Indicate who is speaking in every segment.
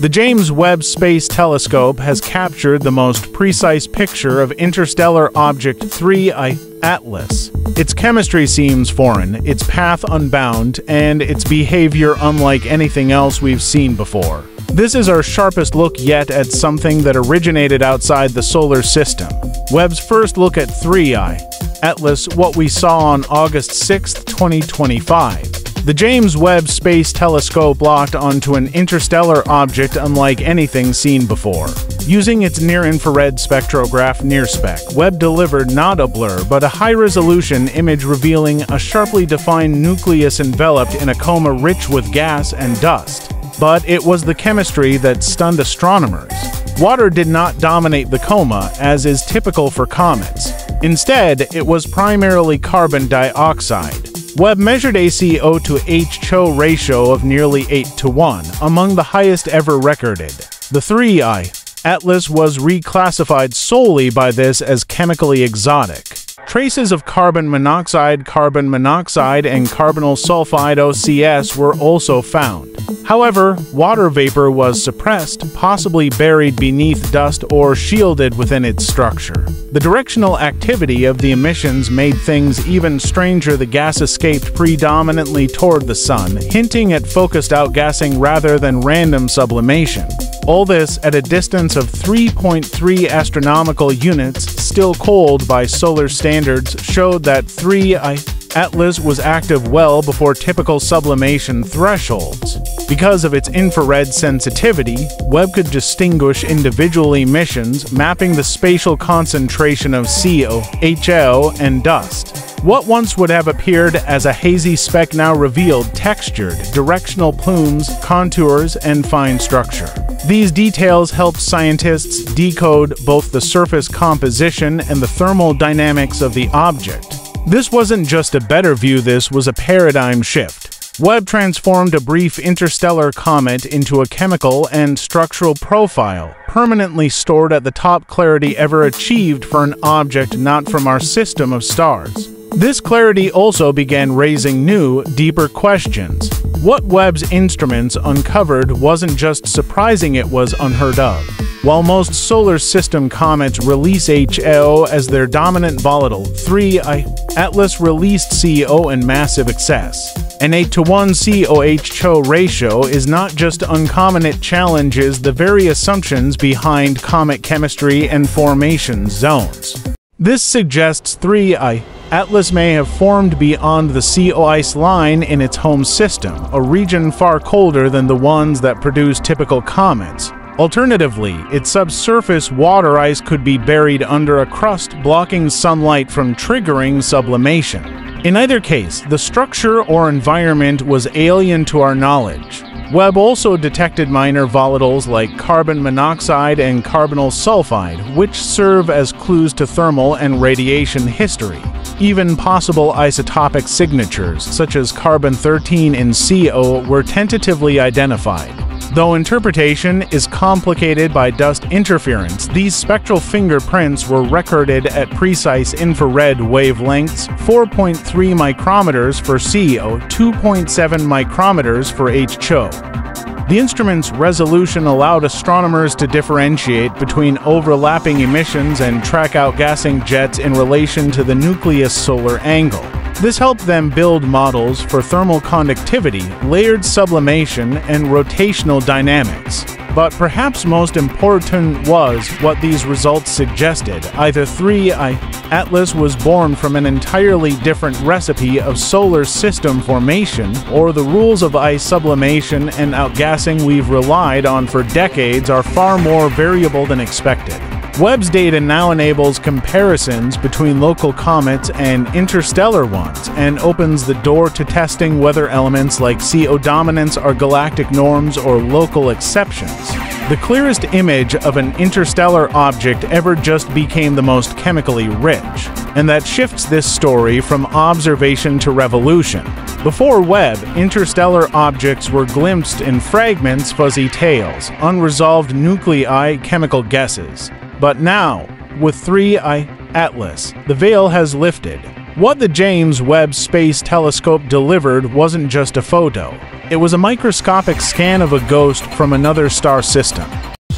Speaker 1: The James Webb Space Telescope has captured the most precise picture of interstellar object 3I Atlas. Its chemistry seems foreign, its path unbound, and its behavior unlike anything else we've seen before. This is our sharpest look yet at something that originated outside the solar system. Webb's first look at 3I Atlas, what we saw on August 6, 2025. The James Webb Space Telescope locked onto an interstellar object unlike anything seen before. Using its near-infrared spectrograph NIRSPEC, Webb delivered not a blur but a high-resolution image revealing a sharply defined nucleus enveloped in a coma rich with gas and dust. But it was the chemistry that stunned astronomers. Water did not dominate the coma, as is typical for comets. Instead, it was primarily carbon dioxide. Webb measured ACO to H-CHO ratio of nearly 8 to 1, among the highest ever recorded. The 3I Atlas was reclassified solely by this as chemically exotic. Traces of carbon monoxide, carbon monoxide, and carbonyl sulfide OCS were also found. However, water vapor was suppressed, possibly buried beneath dust or shielded within its structure. The directional activity of the emissions made things even stranger. The gas escaped predominantly toward the sun, hinting at focused outgassing rather than random sublimation. All this at a distance of 3.3 astronomical units, still cold by solar standards, showed that 3I Atlas was active well before typical sublimation thresholds. Because of its infrared sensitivity, Webb could distinguish individual emissions, mapping the spatial concentration of CO, HO, and dust. What once would have appeared as a hazy speck now revealed textured, directional plumes, contours, and fine structure. These details help scientists decode both the surface composition and the thermal dynamics of the object. This wasn't just a better view, this was a paradigm shift. Webb transformed a brief interstellar comet into a chemical and structural profile, permanently stored at the top clarity ever achieved for an object not from our system of stars. This clarity also began raising new, deeper questions. What Webb's instruments uncovered wasn't just surprising, it was unheard of. While most solar system comets release HO as their dominant volatile, 3I, Atlas released CO in massive excess. An 8 to 1 COH-CHO ratio is not just uncommon, it challenges the very assumptions behind comet chemistry and formation zones. This suggests 3I Atlas may have formed beyond the sea ice line in its home system, a region far colder than the ones that produce typical comets. Alternatively, its subsurface water ice could be buried under a crust blocking sunlight from triggering sublimation. In either case, the structure or environment was alien to our knowledge. Webb also detected minor volatiles like carbon monoxide and carbonyl sulfide, which serve as clues to thermal and radiation history. Even possible isotopic signatures, such as carbon-13 in CO, were tentatively identified. Though interpretation is complicated by dust interference, these spectral fingerprints were recorded at precise infrared wavelengths 4.3 micrometers for CO, 2.7 micrometers for HCHO. The instrument's resolution allowed astronomers to differentiate between overlapping emissions and track outgassing jets in relation to the nucleus solar angle. This helped them build models for thermal conductivity, layered sublimation, and rotational dynamics. But perhaps most important was what these results suggested. Either 3I Atlas was born from an entirely different recipe of solar system formation, or the rules of ice sublimation and outgassing we've relied on for decades are far more variable than expected. Webb's data now enables comparisons between local comets and interstellar ones and opens the door to testing whether elements like CO dominance are galactic norms or local exceptions. The clearest image of an interstellar object ever just became the most chemically rich, and that shifts this story from observation to revolution. Before Webb, interstellar objects were glimpsed in fragments, fuzzy tails, unresolved nuclei, chemical guesses. But now, with 3I Atlas, the veil has lifted. What the James Webb Space Telescope delivered wasn't just a photo. It was a microscopic scan of a ghost from another star system.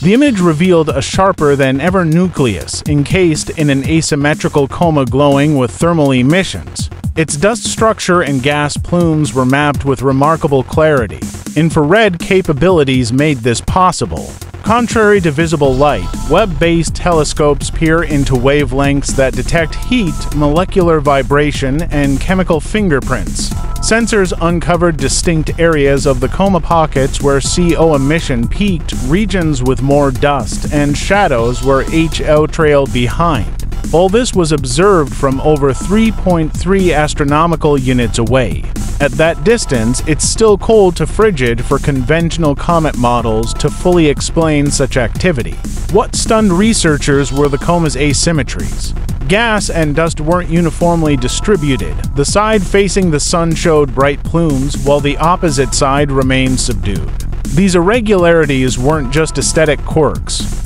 Speaker 1: The image revealed a sharper than ever nucleus, encased in an asymmetrical coma glowing with thermal emissions. Its dust structure and gas plumes were mapped with remarkable clarity. Infrared capabilities made this possible. Contrary to visible light, Webb based telescopes peer into wavelengths that detect heat, molecular vibration, and chemical fingerprints. Sensors uncovered distinct areas of the coma pockets where CO emission peaked, regions with more dust, and shadows where HO trailed behind. All this was observed from over 3.3 astronomical units away. At that distance, it's still cold to frigid for conventional comet models to fully explain such activity. What stunned researchers were the coma's asymmetries. Gas and dust weren't uniformly distributed. The side facing the sun showed bright plumes, while the opposite side remained subdued. These irregularities weren't just aesthetic quirks.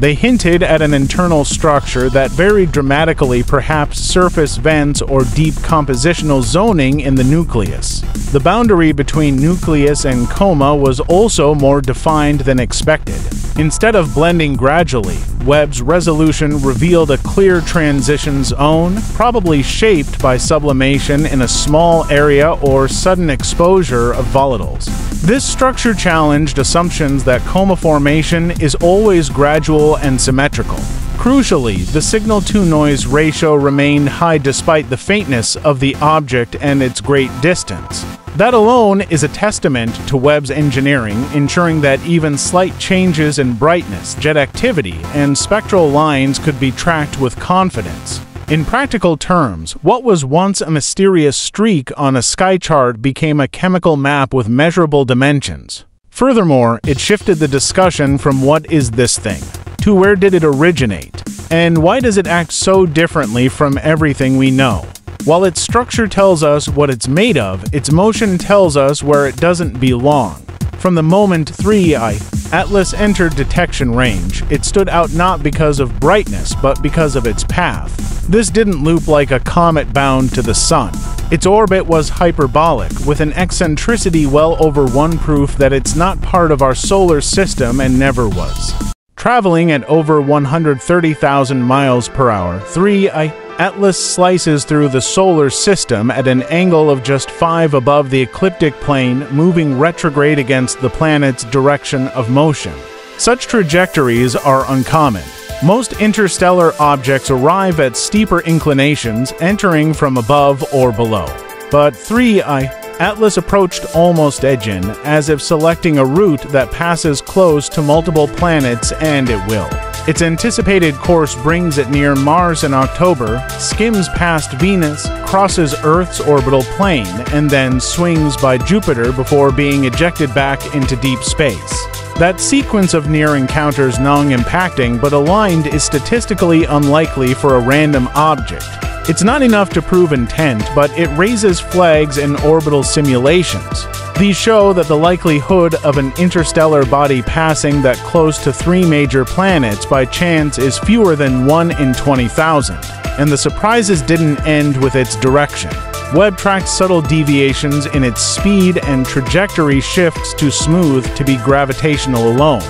Speaker 1: They hinted at an internal structure that varied dramatically, perhaps surface vents or deep compositional zoning in the nucleus. The boundary between nucleus and coma was also more defined than expected. Instead of blending gradually, Webb's resolution revealed a clear transition zone, probably shaped by sublimation in a small area or sudden exposure of volatiles. This structure challenged assumptions that coma formation is always gradual and symmetrical. Crucially, the signal-to-noise ratio remained high despite the faintness of the object and its great distance. That alone is a testament to Webb's engineering, ensuring that even slight changes in brightness, jet activity, and spectral lines could be tracked with confidence. In practical terms, what was once a mysterious streak on a sky chart became a chemical map with measurable dimensions. Furthermore, it shifted the discussion from what is this thing to where did it originate, and why does it act so differently from everything we know. While its structure tells us what it's made of, its motion tells us where it doesn't belong. From the moment 3I Atlas entered detection range, it stood out not because of brightness, but because of its path. This didn't loop like a comet bound to the sun. Its orbit was hyperbolic, with an eccentricity well over one proof that it's not part of our solar system and never was. Traveling at over 130,000 miles per hour, 3I Atlas slices through the solar system at an angle of just 5 above the ecliptic plane, moving retrograde against the planet's direction of motion. Such trajectories are uncommon. Most interstellar objects arrive at steeper inclinations, entering from above or below. But 3I Atlas approached almost edge-on, as if selecting a route that passes close to multiple planets, and it will. Its anticipated course brings it near Mars in October, skims past Venus, crosses Earth's orbital plane, and then swings by Jupiter before being ejected back into deep space. That sequence of near encounters non-impacting but aligned is statistically unlikely for a random object, it's not enough to prove intent, but it raises flags in orbital simulations. These show that the likelihood of an interstellar body passing that close to three major planets by chance is fewer than 1 in 20,000. And the surprises didn't end with its direction. Webb tracked subtle deviations in its speed and trajectory shifts too smooth to be gravitational alone.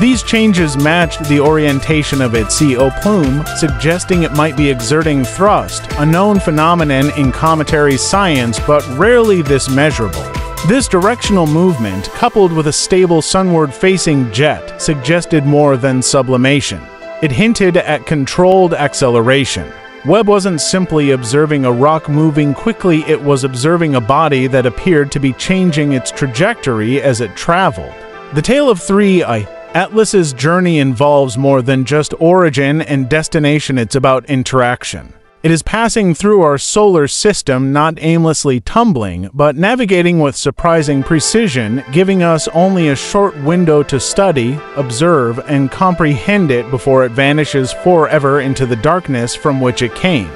Speaker 1: These changes matched the orientation of its CO plume, suggesting it might be exerting thrust, a known phenomenon in cometary science but rarely this measurable. This directional movement, coupled with a stable sunward-facing jet, suggested more than sublimation. It hinted at controlled acceleration. Webb wasn't simply observing a rock moving quickly, it was observing a body that appeared to be changing its trajectory as it traveled. The tale of three, I Atlas's journey involves more than just origin and destination, it's about interaction. It is passing through our solar system, not aimlessly tumbling, but navigating with surprising precision, giving us only a short window to study, observe, and comprehend it before it vanishes forever into the darkness from which it came.